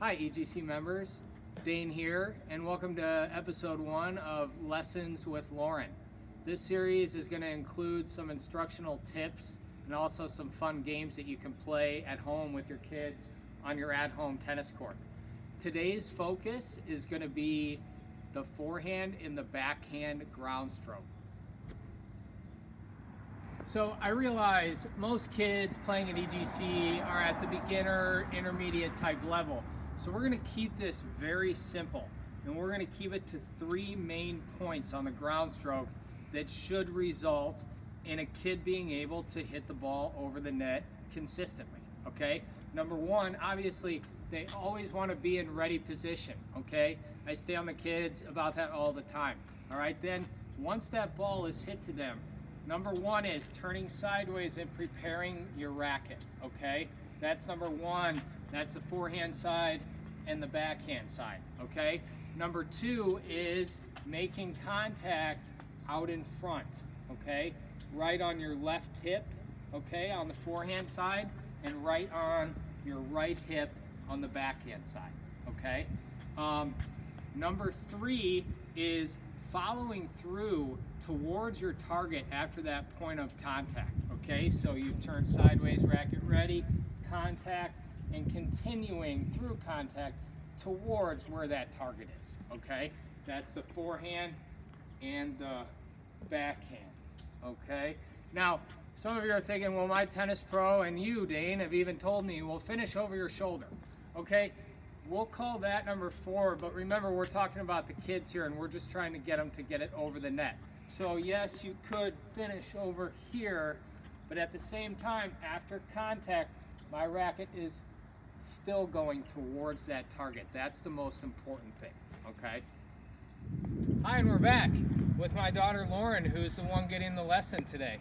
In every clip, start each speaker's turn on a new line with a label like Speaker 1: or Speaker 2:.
Speaker 1: Hi, EGC members. Dane here, and welcome to episode one of Lessons with Lauren. This series is going to include some instructional tips and also some fun games that you can play at home with your kids on your at-home tennis court. Today's focus is going to be the forehand and the backhand ground stroke. So I realize most kids playing at EGC are at the beginner, intermediate type level. So we're gonna keep this very simple and we're gonna keep it to three main points on the ground stroke that should result in a kid being able to hit the ball over the net consistently, okay? Number one, obviously, they always wanna be in ready position, okay? I stay on the kids about that all the time, all right? Then, once that ball is hit to them, Number one is turning sideways and preparing your racket, okay? That's number one. That's the forehand side and the backhand side, okay? Number two is making contact out in front, okay? Right on your left hip, okay, on the forehand side, and right on your right hip on the backhand side, okay? Um, number three is following through towards your target after that point of contact, okay? So you turn sideways, racket ready, contact, and continuing through contact towards where that target is, okay? That's the forehand and the backhand, okay? Now, some of you are thinking, well, my tennis pro and you, Dane, have even told me, well, finish over your shoulder, okay? We'll call that number four, but remember, we're talking about the kids here, and we're just trying to get them to get it over the net. So yes, you could finish over here, but at the same time, after contact, my racket is still going towards that target. That's the most important thing, okay? Hi, and we're back with my daughter Lauren, who's the one getting the lesson today.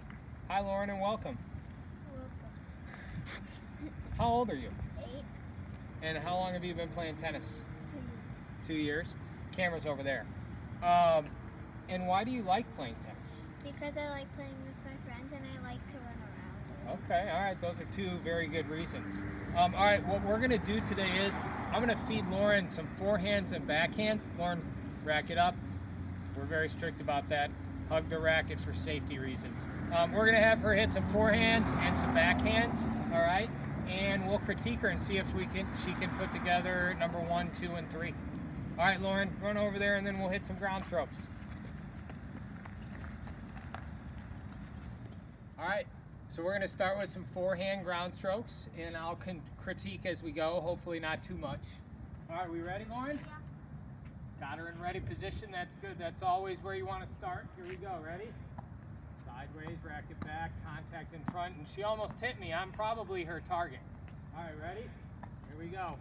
Speaker 1: Hi, Lauren, and welcome.
Speaker 2: Welcome.
Speaker 1: How old are you?
Speaker 2: Eight.
Speaker 1: And how long have you been playing tennis?
Speaker 2: Two.
Speaker 1: Two years. Camera's over there. Um, and why do you like playing tennis?
Speaker 2: Because I like playing with my friends and I like to run.
Speaker 1: Okay, all right, those are two very good reasons. Um, all right, what we're gonna do today is I'm gonna feed Lauren some forehands and backhands. Lauren, rack it up. We're very strict about that. Hug the racket for safety reasons. Um, we're gonna have her hit some forehands and some backhands, all right? And we'll critique her and see if we can she can put together number one, two, and three. All right, Lauren, run over there and then we'll hit some ground strokes. All right, so we're gonna start with some forehand ground strokes and I'll critique as we go, hopefully not too much. All right, we ready, Lauren?
Speaker 2: Yeah.
Speaker 1: Got her in ready position, that's good. That's always where you wanna start. Here we go, ready? Sideways, racket back, contact in front, and she almost hit me. I'm probably her target. All right, ready? Here we go.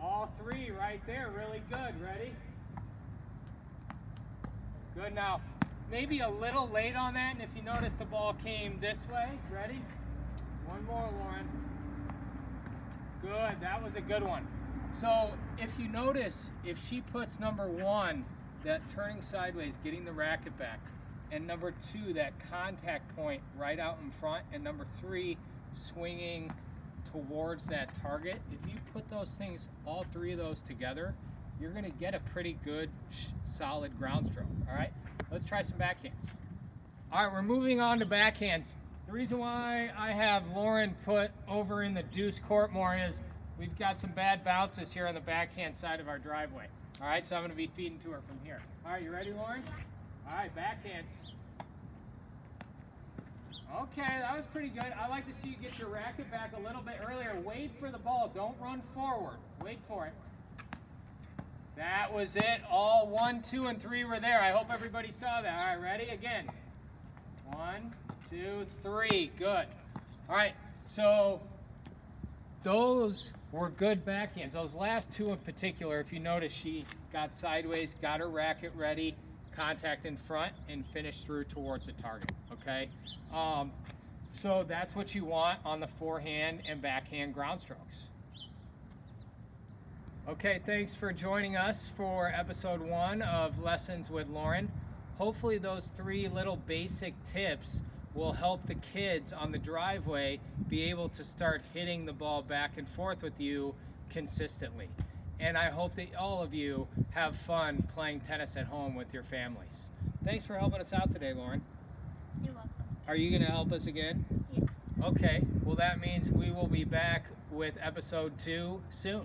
Speaker 1: All three right there, really good. Ready? Good now maybe a little late on that, and if you notice the ball came this way. Ready? One more, Lauren. Good, that was a good one. So if you notice, if she puts number one, that turning sideways, getting the racket back, and number two, that contact point right out in front, and number three, swinging towards that target, if you put those things, all three of those together, you're gonna get a pretty good, solid ground stroke, all right? Let's try some backhands. All right, we're moving on to backhands. The reason why I have Lauren put over in the deuce court more is we've got some bad bounces here on the backhand side of our driveway. All right, so I'm gonna be feeding to her from here. All right, you ready, Lauren? All right, backhands. Okay, that was pretty good. I like to see you get your racket back a little bit earlier. Wait for the ball, don't run forward. Wait for it. That was it. All one, two, and three were there. I hope everybody saw that. All right, ready? Again. One, two, three. Good. All right, so those were good backhands. Those last two in particular, if you notice, she got sideways, got her racket ready, contact in front, and finished through towards the target, okay? Um, so that's what you want on the forehand and backhand ground strokes. Okay, thanks for joining us for episode one of Lessons with Lauren. Hopefully those three little basic tips will help the kids on the driveway be able to start hitting the ball back and forth with you consistently. And I hope that all of you have fun playing tennis at home with your families. Thanks for helping us out today, Lauren.
Speaker 2: You're welcome.
Speaker 1: Are you going to help us again?
Speaker 2: Yeah.
Speaker 1: Okay, well, that means we will be back with episode two soon.